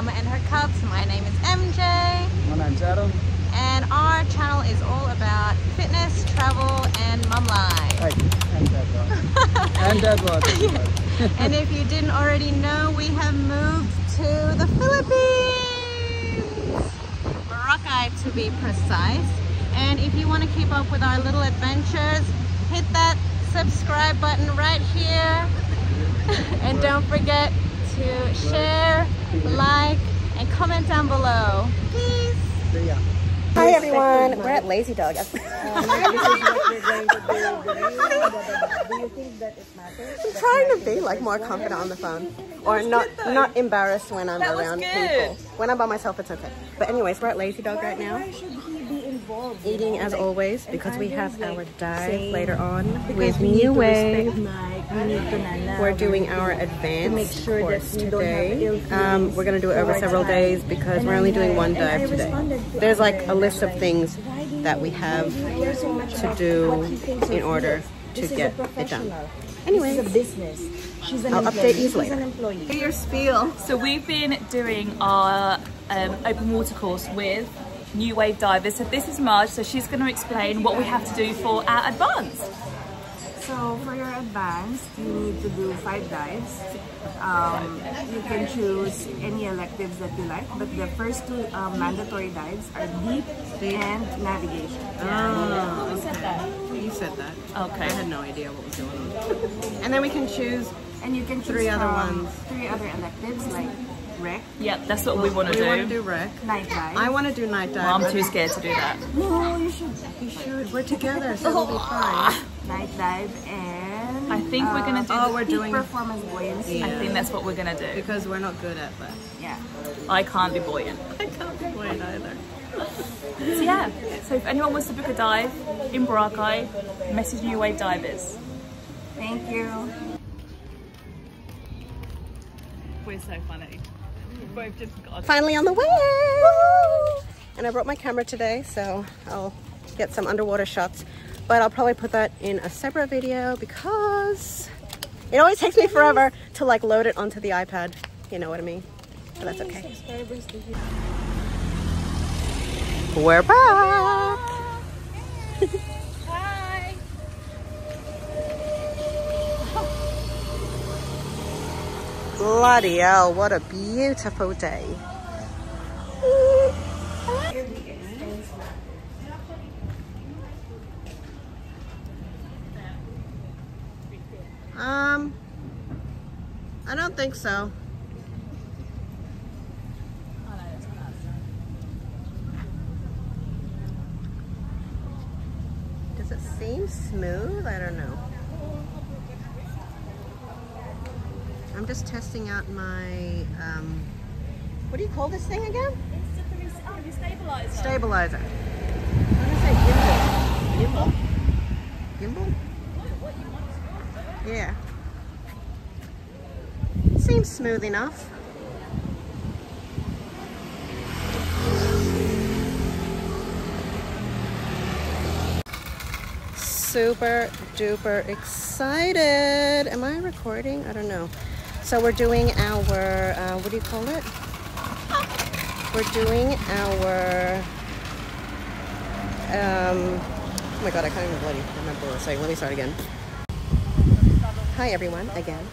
Mama and Her Cubs. My name is MJ. My name's Adam. And our channel is all about fitness, travel, and mum life. Hey, and dad life. and dad life. and if you didn't already know, we have moved to the Philippines. Boracay to be precise. And if you want to keep up with our little adventures, hit that subscribe button right here. and don't forget to share, like, and comment down below. Peace. See ya. Hi everyone, we're at Lazy Dog. this is what we're going to do. Do you think that it matters? I'm trying to be like more confident on the phone, or not not embarrassed when I'm around people. When I'm by myself, it's okay. But anyways, we're at Lazy Dog right now, eating as always because we have our dive later on with we need New to respect Wave. Mike, we need to nana, We're doing our to advanced course today. Um, we're gonna do it over several days because we're only doing one dive today. There's like a list of things why do you- that we have do you care so much to do what he thinks or in order to This is a get it done. Anyway, Anyways. a business. She's an I'll employee. update you later. an employee. Your spiel. So we've been doing our um, open water course with New Wave Divers. So this is Marge, so she's going to explain what we have to do for our advanced. So for your advanced, you need to do five dives. Um, you can choose any electives that you like, but the first two um, mandatory dives are deep and navigation. Oh, said that? you said that. Okay. I had no idea what was going on. and then we can choose And you can choose Three other ones. three other electives like wreck, Yep, that's what we want to do. we want to do. do wreck. night dive. I want to do night dive. Well, I'm too scared to do that. no, you should You should. We're together, so we'll be fine. night dive and I think we're gonna do uh, Oh, the- we're peak doing performance buoyancy. I think that's what we're going to do. because we're not good at that. Yeah. I can't be buoyant. I can't be buoyant either. So yeah, so if anyone wants to book a dive in Boracay, message New Wave Divers. Thank you. We're so funny. We've just got Finally on the way! And I brought my camera today, so I'll get some underwater shots. But I'll probably put that in a separate video because it always takes me forever to like load it onto the iPad. You know what I mean? But that's okay. Subscribers do you We're back! Bloody hell, what a beautiful day. Um, I don't think so. Does it seem smooth? I don't know. I'm just testing out my, um, what do you call this thing again? Stabilizer. What did I say? Gimbal? Gimbal? Gimbal? Yeah. Seems smooth enough. Super duper excited. Am I recording? I don't know. So we're doing our, uh, what do you call it? We're doing our, um, oh my god, I can't even bloody remember what I was saying. Let me start again. Hi everyone, again.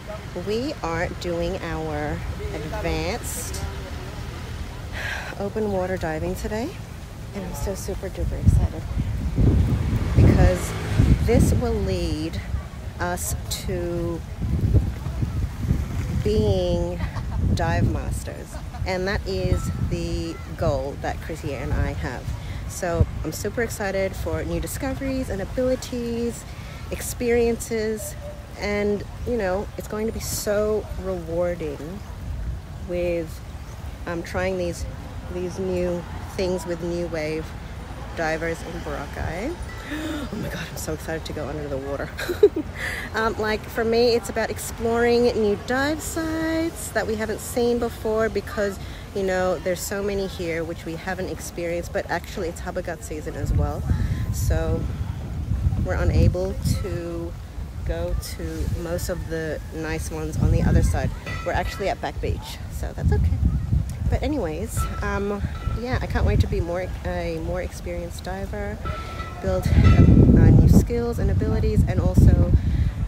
We are doing our advanced open water diving today. And I'm so super duper excited because this will lead us to being dive masters. And that is the goal that Chrissy and I have. So I'm super excited for new discoveries and abilities, experiences, and you know, it's going to be so rewarding with um, trying these these new things with New Wave divers in Boracay. Oh my god, I'm so excited to go under the water. um, like for me, it's about exploring new dive sites that we haven't seen before because you know there's so many here which we haven't experienced, but actually it's habagat season as well. So we're unable to go to most of the nice ones on the other side. We're actually at Back Beach, so that's okay. But anyways, um, yeah, I can't wait to be more a more experienced diver, build uh, new skills and abilities, and also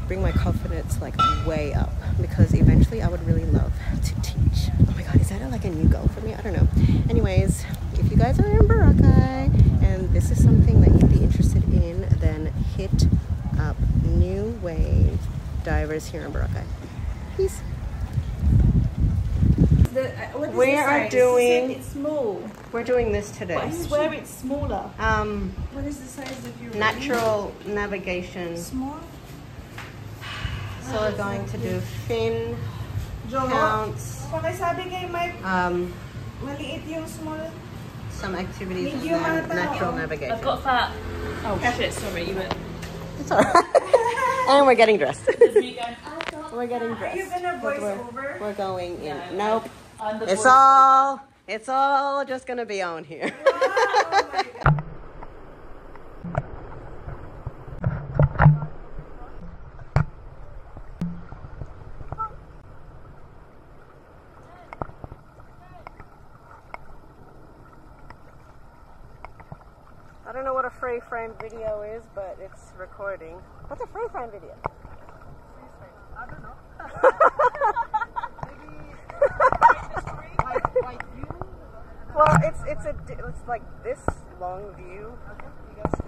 bring my confidence like way up because eventually I would really love to teach. Oh my god, is that like a new goal for me? I don't know. Anyways, if you guys are in Boracay and this is something that you'd be interested in, then hit up New Wave Divers here in Boracay. Peace. The, uh, what is We the are size? doing- You said It's small, We're doing this but I swear it's smaller. Um, What is the size of your natural navigation. Small? So we're going to do fin Joe, counts, pakisabi kay Mike, um, maliit yung small. some activities, and then natural navigation. I've got fat. Oh shit, sorry, you went. It's alright. and we're getting dressed. There's me going, I thought we're getting Are you dressed. gonna voice we're, over? we're going in. No, Nope. It's all. It's all just gonna be on here. I don't know what a free frame video is, but it's recording. What's a free frame video? I don't know. Well, it's it's a di- it's like this long view. You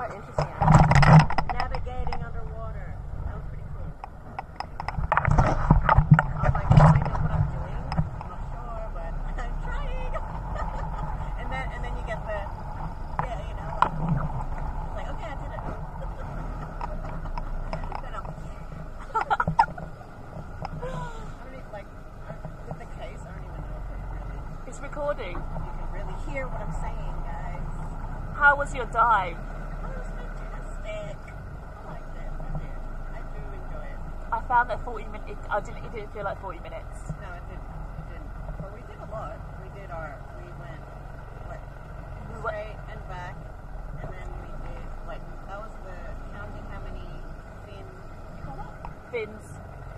quite interesting. Navigating underwater. That was pretty cool. I was like, I know what I'm doing? I'm not sure, but I'm trying. and then and then you get the yeah, you know, like, like okay, I did it. then I'm I don't even like with the case, I don't even know if it really It's recording. You can really hear what I'm saying, guys. How was your dive? I found that 40 minutes, I didn't, it didn't feel like 40 minutes. No, it didn't. It didn't. But we did a lot. We did our. We went what went- straight and back, and then we did like that was the counting how many fin. You call that? Fins,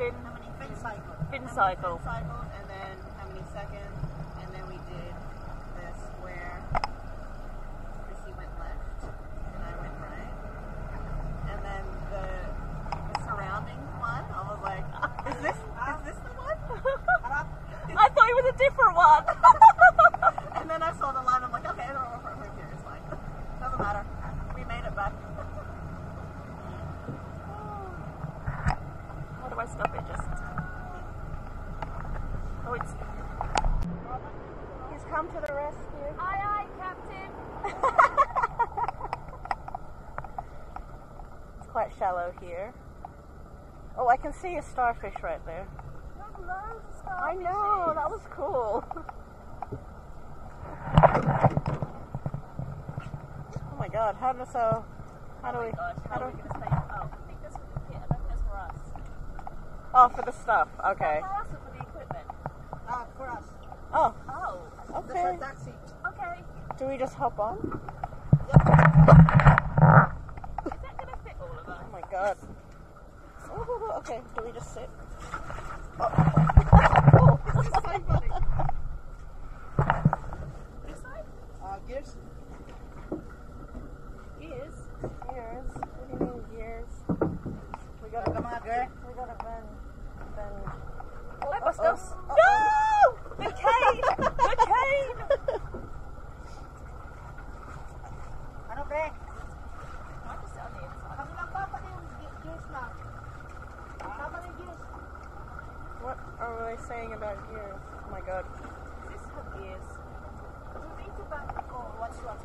fin, How many fin cycles? Fin How many cycle. Fin cycles, and then how many seconds, and then we did this where Chrissy went left and I went right, and then the, the surroundings one. I was like, is this is this the one? I thought it was a different one. and then I saw the line. I'm like, okay, I don't know who here. It's fine. Doesn't matter. We made it back. How do I stop it? Just. Oh, it's. He's come to the rescue. Aye, aye, Captain. It's quite shallow here. Oh, I can see a starfish right there. I know, that was cool. oh my god, how do so how do we Gosh, how how do are we we going to stay? Oh, I think that's for the kit. I don't think that's for us. Oh for the stuff. Okay. For us or for the equipment? Uh, for us, Oh, Oh, okay. taxi. okay. Do we just hop on? Is that going to fit all of us? Oh my god. Oh, okay, do we just sit? oh This side? Uh, gears. Gears. Gears. What do you mean gears? We gotta Come on, girl. we gotta bend bend Let us go. Oh, No! The cane! The cane! Ano, pre? I can sit on the inside. Kami lang pa pati yung ge- gears lang. Tama na yung gears. What are they saying about gears? Oh my god. Is this for gears? We need to back. Oh, what's your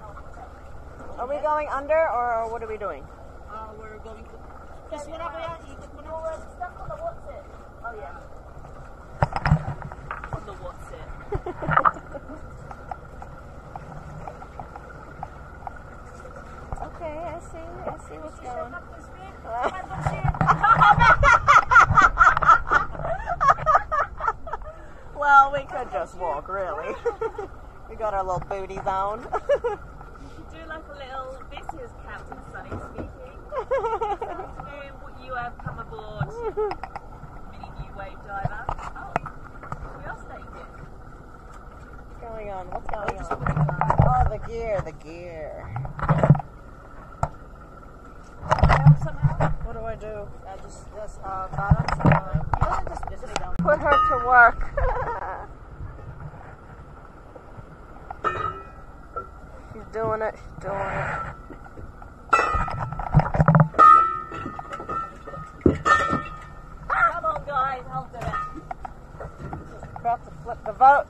Are we going under or what are we doing? Uh, we're going to. Just mo na kuya, ikot mo na. Stuff on the what's it? Oh, yeah. On the what's it? Okay, I see. I see what's going. well, we could just walk, really. we got our little booties on. You can do like a little, this is Captain Sunny speaking. Afternoon, you have come aboard Mini New Wave Diver. Oh, we are staying here. What's going on? What's going on? Oh, the gear, the gear. What do I do? Uh, just, just, uh, balance. Uh, just, just. Put her to work. doing it. She's doing it. Come on, guys, I'll do it. About to flip the boat.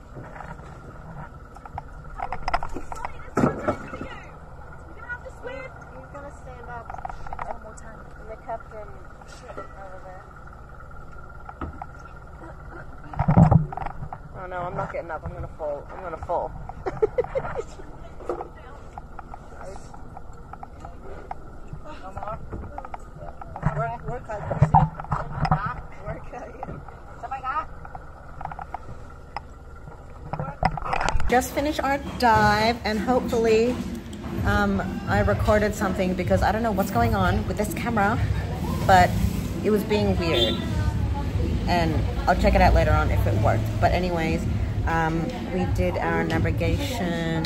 Sonny, there's no time for you. You're gonna have to swim. He's gonna stand up. One more time. And the captain over there. Oh no, I'm not getting up. I'm gonna fall. I'm gonna fall. Come on. Work, work hard, Chrissy. Ha? Work hard. Sabay ka? Just finished our dive, and hopefully, um, I recorded something because I don't know what's going on with this camera, but it was being weird. And I'll check it out later on if it worked. But anyways, um, we did our navigation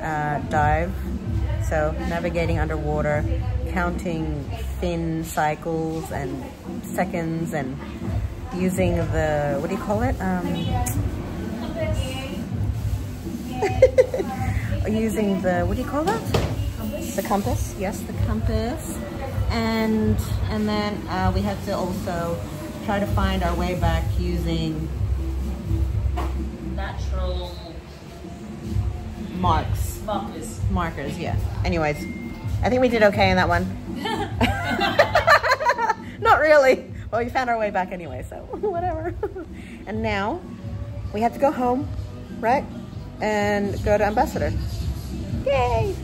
uh, dive. So navigating underwater, counting fin cycles and seconds, and using the what do you call it? Um, using the what do you call that? The compass. Yes, the compass. And and then uh, we had to also try to find our way back using Natural marks, markers. markers. Yeah. Anyways, I think we did okay in that one. Not really. Well, we found our way back anyway, so whatever. and now we have to go home, right? And go to Ambassador. Yay!